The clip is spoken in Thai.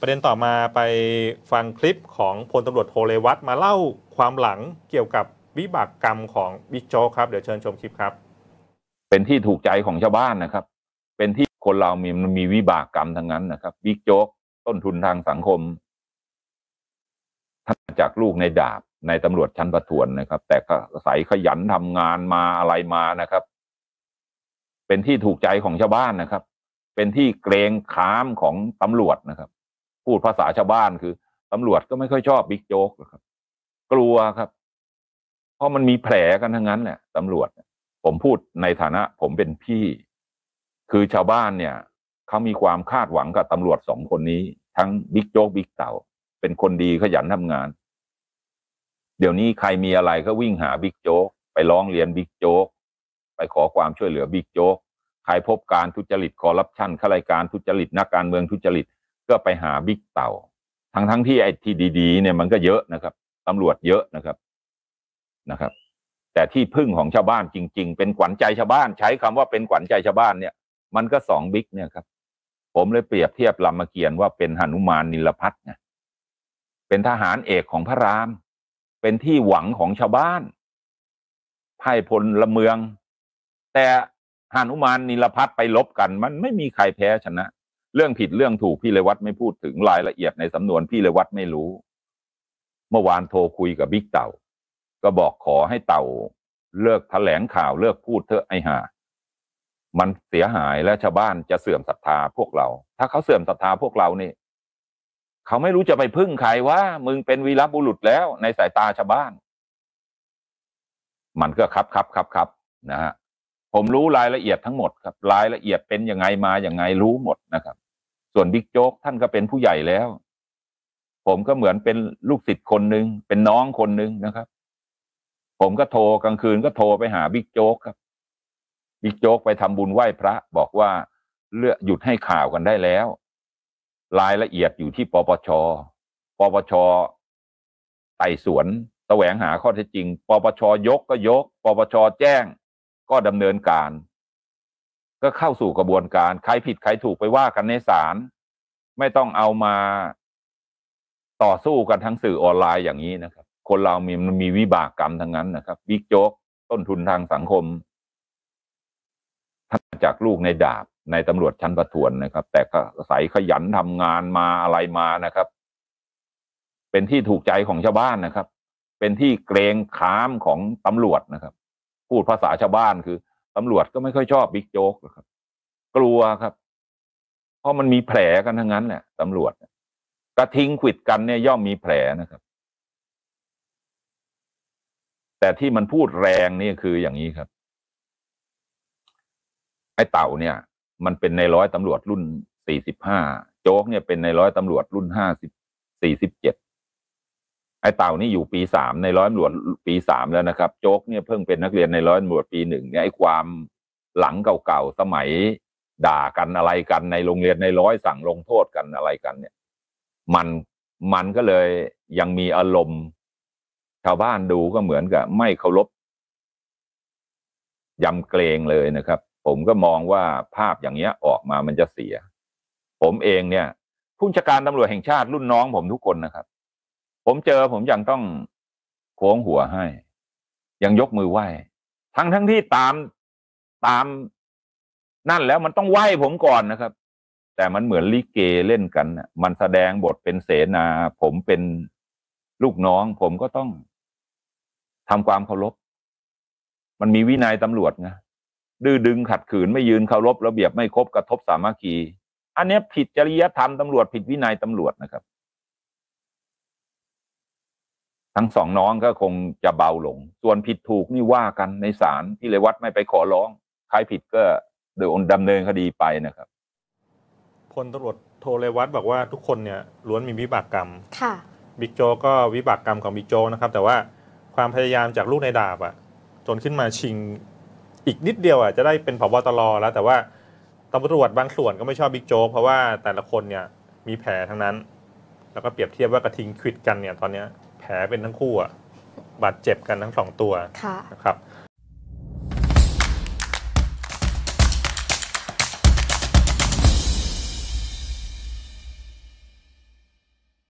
ประเด็นต่อมาไปฟังคลิปของพลตำรวจโทเลวัตมาเล่าความหลังเกี่ยวกับวิบากกรรมของบิ๊กโจ๊กครับ เดี๋ยวเชิญชมคลิปครับ เป็นที่ถูกใจของชาวบ้านนะครับ เป็นที่คนเรามีมันมีวิบากกรรมทั้งนั้นนะครับบิ๊กโจ๊กต้นทุนทางสังคมท่านจากลูกในดาบในตำรวจชั้นประทวนนะครับ แต่ก็ใสขยันทำงานมาอะไรมานะครับ เป็นที่ถูกใจของชาวบ้านนะครับ เป็นที่เกรงขามของตำรวจนะครับ พูดภาษาชาวบ้านคือตำรวจก็ไม่ค่อยชอบบิ๊กโจ๊กครับ กลัวครับ เพราะมันมีแผลกันทั้งนั้นแหละตำรวจ ผมพูดในฐานะ ผมเป็นพี่ คือชาวบ้านเนี่ยเขามีความคาดหวังกับตำรวจสองคนนี้ ทั้งบิ๊กโจ๊กบิ๊กเต่า เป็นคนดีขยันทำงาน เดี๋ยวนี้ใครมีอะไรก็วิ่งหาบิ๊กโจ๊กไปร้องเรียนบิ๊กโจ๊กไปขอความช่วยเหลือบิ๊กโจ๊กใครพบการทุจริตคอร์รัปชันข้าราชการทุจริตนักการเมืองทุจริต ก็ไปหาบิ๊กเต่า ทั้งทั้งที่ไอ้ที่ดีๆเนี่ยมันก็เยอะนะครับตำรวจเยอะนะครับนะครับ แต่ที่พึ่งของชาวบ้านจริง ๆ เป็นขวัญใจชาวบ้าน ใช้คำว่าเป็นขวัญใจชาวบ้านเนี่ย มันก็สองบิ๊กเนี่ยครับ ผมเลยเปรียบเทียบรามเกียรติ์ว่าเป็นหนุมานนิลพัฒน์ไงเป็นทหารเอกของพระราม เป็นที่หวังของชาวบ้านไพ่พลละเมือง แต่หนุมานนิลพัฒน์ไปลบกัน มันไม่มีใครแพ้ชนะ เรื่องผิดเรื่องถูกพี่เลวัตไม่พูดถึงรายละเอียดในสำนวนพี่เลวัตไม่รู้ เมื่อวานโทรคุยกับบิ๊กเต่า ก็บอกขอให้เต่า เลิกแถลงข่าวเลิกพูดเถอะไอ้ห่ามันเสียหายและชาวบ้านจะเสื่อมศรัทธาพวกเรา ถ้าเขาเสื่อมศรัทธาพวกเรานี่เขาไม่รู้จะไปพึ่งใครว่ามึงเป็นวีรบุรุษแล้วในสายตาชาวบ้าน มันก็ครับครับครับครับนะฮะผมรู้รายละเอียดทั้งหมดครับ รายละเอียดเป็นยังไงมาอย่างไงรู้หมดนะครับ ส่วนบิ๊กโจ๊กท่านก็เป็นผู้ใหญ่แล้ว ผมก็เหมือนเป็นลูกศิษย์คนหนึ่งเป็นน้องคนหนึ่งนะครับ ผมก็โทรกลางคืนก็โทรไปหาบิ๊กโจ๊กครับบิ๊กโจ๊กไปทำบุญไหว้พระ บอกว่าเลือกหยุดให้ข่าวกันได้แล้ว รายละเอียดอยู่ที่ปปชปปชไต่สวนแสวงหาข้อเท็จจริง ปปชยกก็ยก ปปชแจ้ง ก็ดำเนินการ ก็เข้าสู่กระบวนการ ใครผิดใครถูกไปว่ากันในศาลไม่ต้องเอามาต่อสู้กันทั้งสื่อออนไลน์อย่างนี้นะครับ คนเรามีมันมีวิบากกรรมทั้งนั้นนะครับบิ๊กโจ๊กต้นทุนทางสังคมท่านจากลูกในดาบในตำรวจชั้นประทวนนะครับ แต่ก็ใสยขยันทำงานมาอะไรมานะครับ เป็นที่ถูกใจของชาวบ้านนะครับ เป็นที่เกรงขามของตำรวจนะครับ พูดภาษาชาวบ้านคือ ตำรวจก็ไม่ค่อยชอบบิ๊กโจ๊กครับ กลัวครับ เพราะมันมีแผลกันทั้งนั้นแหละตำรวจกระทิงขิดกันเนี่ยย่อมมีแผลนะครับ แต่ที่มันพูดแรงนี่คืออย่างนี้ครับ ไอ้เต่าเนี่ย มันเป็นในร้อยตำรวจรุ่นสี่สิบห้าโจ๊กเนี่ยเป็นในร้อยตำรวจรุ่นห้าสิบสี่สิบเจ็ด ไอ้เต่านี่อยู่ปีสามในร้อยตำรวจปีสามแล้วนะครับ โจ๊กเนี่ยเพิ่งเป็นนักเรียนในร้อยตำรวจปีหนึ่งเนี่ยไอ้ความหลังเก่าๆสมัยด่ากันอะไรกันในโรงเรียนในร้อยสั่งลงโทษกันอะไรกัน เนี่ย มันมันก็เลยยังมีอารมณ์ชาวบ้านดูก็เหมือนกับ ไม่เคารพยำเกรงเลยนะครับ ผมก็มองว่าภาพอย่างเนี้ยออกมามันจะเสีย ผมเองเนี่ยผู้จัดการตำรวจแห่งชาติรุ่นน้องผมทุกคนนะครับ ผมเจอผมยังต้องโค้งหัวให้ ยังยกมือไหว้ ทั้งทั้งที่ตามตามนั่นแล้วมันต้องไหว้ผมก่อนนะครับ แต่มันเหมือนลิเกเล่นกันมันแสดงบทเป็นเสนา ผมเป็นลูกน้อง ผมก็ต้องทำความเคารพ มันมีวินัยตำรวจไงดื้อดึงขัดขืนไม่ยืนเคารพระเบียบไม่ครบกระทบสามัคคี อันนี้ผิดจริยธรรมตำรวจผิดวินัยตำรวจนะครับ ทั้งสองน้องก็คงจะเบาลง ส่วนผิดถูกนี่ว่ากันในศาลที่เลยวัดไม่ไปขอร้อง ใครผิดก็โดนดำเนินคดีไปนะครับพลตำรวจโทเลวัตบอกว่าทุกคนเนี่ยล้วนมีวิบากกรรมค่ะบิ๊กโจก็วิบากกรรมของบิ๊กโจนะครับ แต่ว่าความพยายามจากลูกในดาบอะจนขึ้นมาชิงอีกนิดเดียวอะจะได้เป็นผบตรแล้ว แต่ว่าตำรวจบางส่วนก็ไม่ชอบบิ๊กโจ๊กเพราะว่าแต่ละคนเนี่ยมีแผลทั้งนั้น แล้วก็เปรียบเทียบว่ากระทิงควิดกันเนี่ยตอนนี้แผ ลเป็นทั้งคู่อะบาดเจ็บกันทั้งสองตัวนะครับ